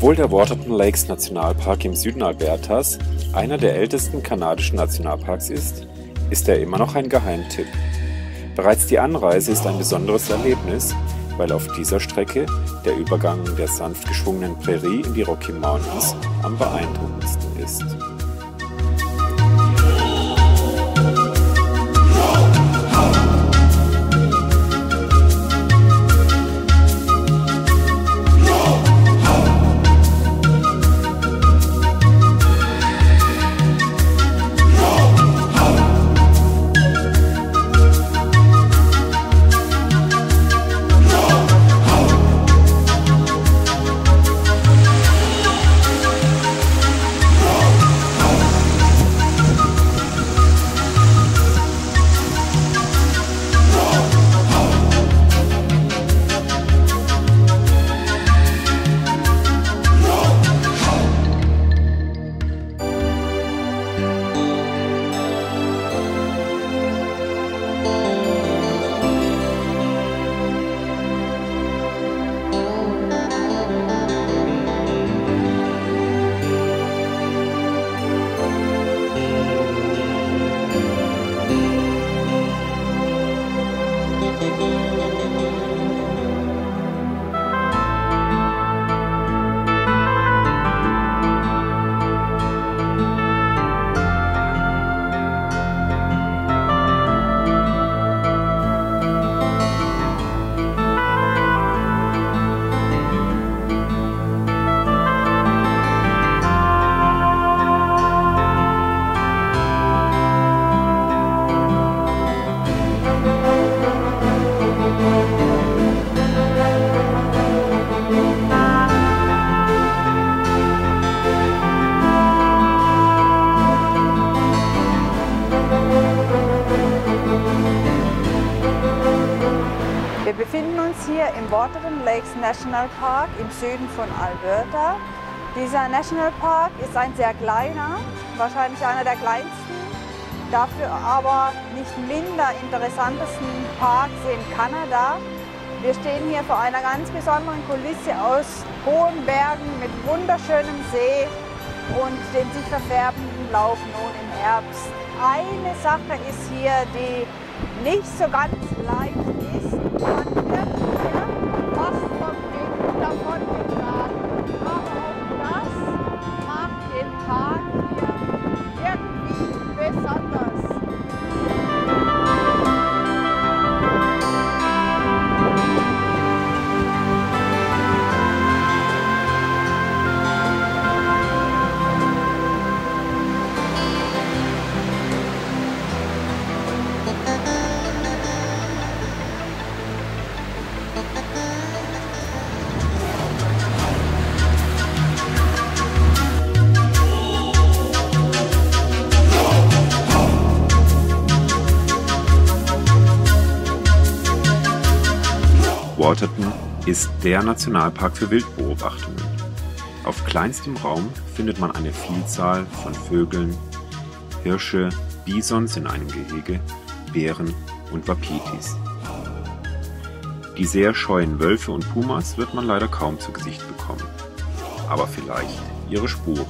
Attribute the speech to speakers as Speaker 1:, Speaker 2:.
Speaker 1: Obwohl der Waterton Lakes Nationalpark im Süden Albertas einer der ältesten kanadischen Nationalparks ist, ist er immer noch ein Geheimtipp. Bereits die Anreise ist ein besonderes Erlebnis, weil auf dieser Strecke der Übergang der sanft geschwungenen Prärie in die Rocky Mountains am beeindruckendsten ist.
Speaker 2: Befinden uns hier im Waterton Lakes National Park im Süden von Alberta. Dieser National Park ist ein sehr kleiner, wahrscheinlich einer der kleinsten, dafür aber nicht minder interessantesten Parks in Kanada. Wir stehen hier vor einer ganz besonderen Kulisse aus hohen Bergen mit wunderschönem See und dem sich verfärbenden Laub nun im Herbst. Eine Sache ist hier, die nicht so ganz leicht ist.
Speaker 1: Waterton ist der Nationalpark für Wildbeobachtungen. Auf kleinstem Raum findet man eine Vielzahl von Vögeln, Hirsche, Bisons in einem Gehege, Bären und Wapitis. Die sehr scheuen Wölfe und Pumas wird man leider kaum zu Gesicht bekommen, aber vielleicht ihre Spuren.